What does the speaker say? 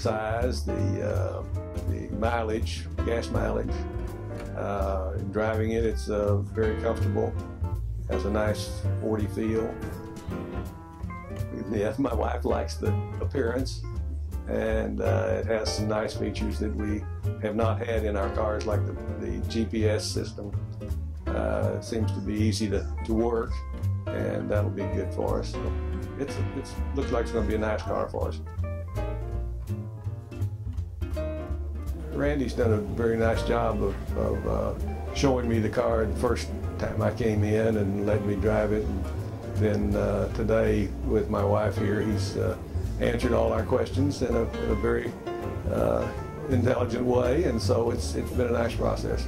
size, the, uh, the mileage, gas mileage. Uh, driving it, it's uh, very comfortable. Has a nice sporty feel. Yeah, my wife likes the appearance, and uh, it has some nice features that we have not had in our cars, like the, the GPS system. Uh, seems to be easy to, to work, and that'll be good for us. So it's, it's looks like it's going to be a nice car for us. Randy's done a very nice job of, of uh, showing me the car the first time I came in and letting me drive it. And then uh, today with my wife here, he's uh, answered all our questions in a, in a very uh, intelligent way, and so it's it's been a nice process.